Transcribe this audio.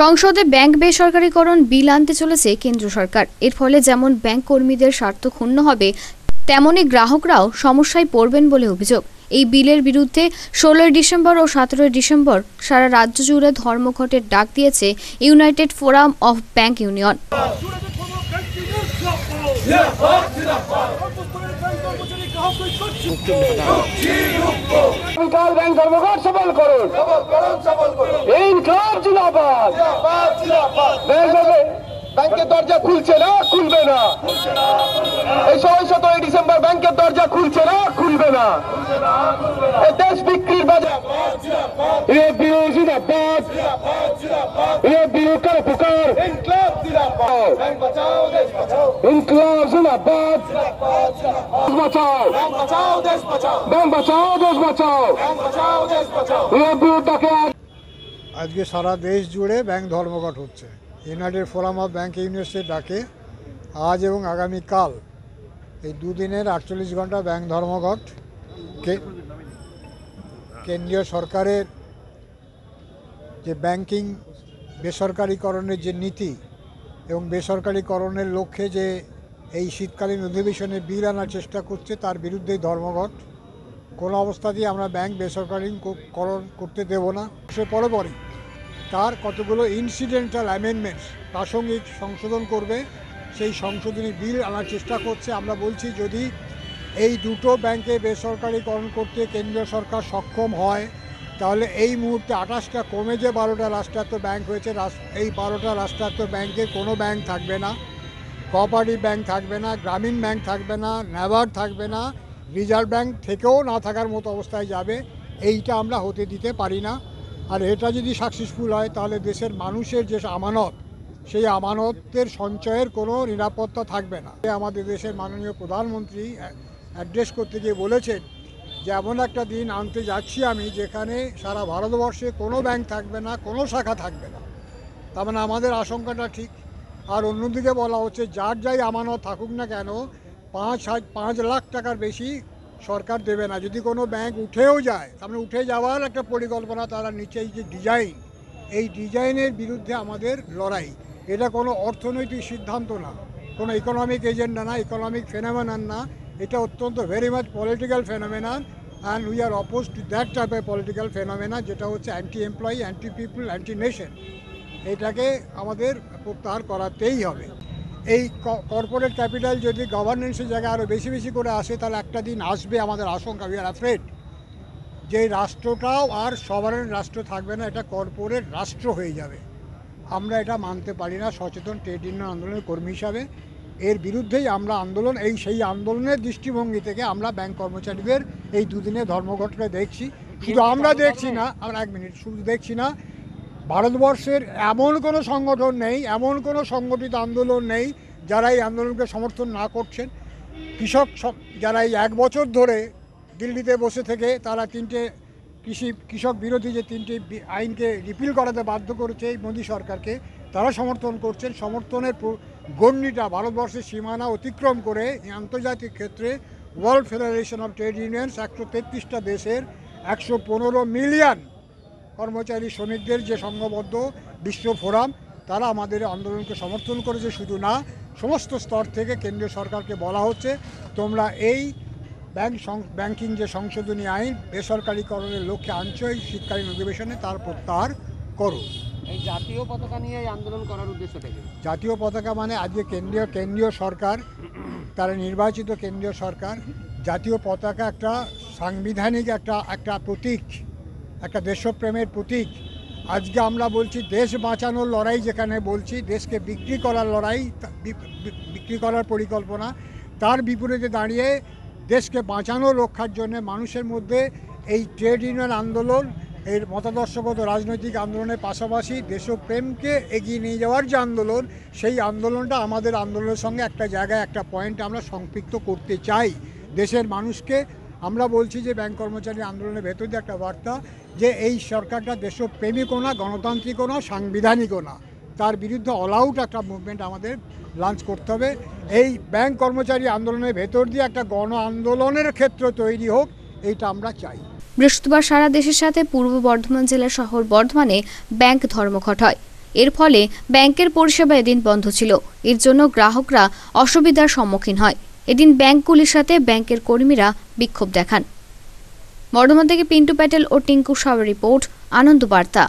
সংসদে ব্যাংক বেসরকারীকরণ বিল আনতে চলেছে কেন্দ্র সরকার। এর ফলে যেমন ব্যাংক কর্মীদের স্বার্থ ক্ষুণ্ণ হবে তেমনি গ্রাহকরাও সমস্যায় পড়বেন বলে অভিযোগ। এই বিলের বিরুদ্ধে ষোলোই ডিসেম্বর ও সতেরোই ডিসেম্বর সারা রাজ্য জুড়ে ধর্মঘটের ডাক দিয়েছে united forum of bank union. বিকাল ব্যাংক করুন। জিন্দাবাদ। এইভাবে ব্যাংকের দরজা খুলছে না খুলবে না। এই সবাই সতেরোই ডিসেম্বর ব্যাংকের দরজা খুলছে না খুলবে না। দেশ বিক্রির বাজার। জিন্দাবাদ কার পুকার ইনকলাব জিন্দাবাদ। বাঁচাও ব্যাংক বাঁচাও। দেশ বাঁচাও। রেবিউ তাকে আগে আজকে সারা দেশ জুড়ে ব্যাংক ধর্মঘট হচ্ছে। ইউনাইটেড ফোরাম অফ ব্যাংক ইউনিভার্সিটির ডাকে, আজ এবং আগামীকাল এই দুদিনের আটচল্লিশ ঘণ্টা ব্যাংক ধর্মঘট। কেন্দ্রীয় সরকারের যে ব্যাংকিং, বেসরকারিকরণের যে নীতি এবং বেসরকারিকরণের লক্ষ্যে যে এই শীতকালীন অধিবেশনে বিল আনার চেষ্টা করছে, তার বিরুদ্ধেই ধর্মঘট। কোনো অবস্থাতেই আমরা ব্যাংক বেসরকারীকরণ করতে দেব না। সে পরে পরে তার কতগুলো ইনসিডেন্টাল অ্যামেন্ডমেন্টস প্রাসঙ্গিক সংশোধন করবে, সেই সংশোধনী বিল আনার চেষ্টা করছে। আমরা বলছি, যদি এই দুটো ব্যাংকে বেসরকারীকরণ করতে কেন্দ্রীয় সরকার সক্ষম হয়, তাহলে এই মুহূর্তে আঠাশটা কমে যে বারোটা রাষ্ট্রায়ত্ত ব্যাংক হয়েছে এই বারোটা রাষ্ট্রায়ত্ত ব্যাংকে কোনো ব্যাংক থাকবে না। কোঅপারেটিভ ব্যাংক থাকবে না, গ্রামীণ ব্যাংক থাকবে না, নেভার থাকবে না, রিজার্ভ ব্যাংক থেকেও না থাকার মতো অবস্থায় যাবে। এইটা আমরা হতে দিতে পারি না। আর এটা যদি সাকসেসফুল হয়, তাহলে দেশের মানুষের যে আমানত, সেই আমানতের সঞ্চয়ের কোনো নিরাপত্তা থাকবে না। আমাদের দেশের মাননীয় প্রধানমন্ত্রী অ্যাড্রেস করতে গিয়ে বলেছেন, যে এমন একটা দিন আনতে যাচ্ছি আমি, যেখানে সারা ভারতবর্ষে কোনো ব্যাংক থাকবে না, কোনো শাখা থাকবে না। তার মানে আমাদের আশঙ্কাটা ঠিক। আর অন্যদিকে বলা হচ্ছে, যার যাই আমানত থাকুক না কেন, পাঁচ পাঁচ লাখ টাকার বেশি সরকার দেবে না। যদি কোনো ব্যাংক উঠেও যায় তার উঠে যাওয়ার একটা পরিকল্পনা তারা নিচে এই যে ডিজাইন এই ডিজাইনের বিরুদ্ধে আমাদের লড়াই। এটা কোনো অর্থনৈতিক সিদ্ধান্ত না। কোনো ইকোনমিক এজেন্ডা না ইকোনমিক ফেনোমেনান না। এটা অত্যন্ত very much political phenomenon and we are oppose to that type of political phenomena যেটা হচ্ছে anti employee anti people anti nation এটাকে আমাদের প্রত্যাহার করাতেই হবে। এই কর্পোরেট ক্যাপিটাল যদি গভর্নেন্সের জায়গায় আরও বেশি বেশি করে আসে তাহলে একটা দিন আসবে আমাদের আশঙ্কা উই আর অ্যাফ্রেড যে রাষ্ট্রটাও আর সবারেন রাষ্ট্র থাকবে না এটা কর্পোরেট রাষ্ট্র হয়ে যাবে। আমরা এটা মানতে পারি না সচেতন ট্রেড ইউনিয়ন আন্দোলনের কর্মী হিসাবে। এর বিরুদ্ধেই আমরা আন্দোলন এই সেই আন্দোলনের দৃষ্টিভঙ্গি থেকে আমরা ব্যাংক কর্মচারীদের এই দুদিনে ধর্মঘটকে দেখছি। শুধু আমরা দেখছি না আমরা এক মিনিট শুধু দেখছি না ভারতবর্ষের এমন কোনো সংগঠন নেই, এমন কোনো সংগঠিত আন্দোলন নেই যারা এই আন্দোলনকে সমর্থন না করছেন। কৃষক যারা এই এক বছর ধরে দিল্লিতে বসে থেকে তারা তিনটে কৃষি, কৃষক বিরোধী যে তিনটি আইনকে রিপিল করাতে বাধ্য করেছে এই মোদী সরকারকে, তারা সমর্থন করছেন। সমর্থনের গণ্ডিটা ভারতবর্ষের সীমানা অতিক্রম করে আন্তর্জাতিক ক্ষেত্রে world federation of trade unions একশো তেত্রিশটা দেশের একশো পনেরো মিলিয়ন কর্মচারী শ্রমিকদের যে সংঘবদ্ধ বিশ্ব ফোরাম তারা আমাদের আন্দোলনকে সমর্থন করেছে। শুধু না সমস্ত স্তর থেকে কেন্দ্রীয় সরকারকে বলা হচ্ছে তোমরা এই ব্যাংক ব্যাংকিং যে সংশোধনী আইন বেসরকারীকরণের লক্ষ্যে আনছো এই শীতকালীন অধিবেশনে তার প্রত্যাহার করো। এই জাতীয় পতাকা নিয়ে এই আন্দোলন করার উদ্দেশ্যটা কি জাতীয় পতাকা মানে আজকে কেন্দ্রীয় কেন্দ্রীয় সরকার তারা নির্বাচিত কেন্দ্রীয় সরকার জাতীয় পতাকা একটা সাংবিধানিক একটা একটা প্রতীক। একটা দেশপ্রেমের প্রতীক। আজকে আমরা বলছি দেশ বাঁচানোর লড়াই যেখানে বলছি, দেশকে বিক্রি করার লড়াই বিক্রি করার পরিকল্পনা, তার বিপরীতে দাঁড়িয়ে দেশকে বাঁচানো, রক্ষার জন্য মানুষের মধ্যে এই ট্রেড ইউনিয়ন আন্দোলন, এর মতাদর্শগত রাজনৈতিক আন্দোলনের পাশাপাশি দেশপ্রেমকে এগিয়ে নিয়ে যাওয়ার যে আন্দোলন, সেই আন্দোলনটা আমাদের আন্দোলনের সঙ্গে একটা জায়গায় একটা পয়েন্ট আমরা সম্পৃক্ত করতে চাই। দেশের মানুষকে আমরা বলছি যে ব্যাংক কর্মচারী আন্দোলনের ভেতর দিয়ে একটা বার্তা যে এই সরকারটা দেশপ্রেমিকও না গণতান্ত্রিকও না সাংবিধানিকও না। তার বিরুদ্ধে অল আউট একটা মুভমেন্ট আমাদের লঞ্চ করতে হবে। এই ব্যাংক কর্মচারী আন্দোলনের ভেতর দিয়ে একটা গণ আন্দোলনের ক্ষেত্র তৈরি হোক, এইটা আমরা চাই। বৃহস্পতিবার সারা দেশের সাথে পূর্ব বর্ধমান জেলার শহর বর্ধমানে ব্যাংক ধর্মঘট হয়। এর ফলে ব্যাংকের পরিষেবা এদিন বন্ধ ছিল। এর জন্য গ্রাহকরা অসুবিধার সম্মুখীন হয়। এদিন ব্যাংকগুলির সাথে ব্যাংকের কর্মীরা বিক্ষোভ দেখান। বর্ধমান থেকে পিন্টু প্যাটেল ও টিঙ্কু সাওয়ের রিপোর্ট আনন্দ বার্তা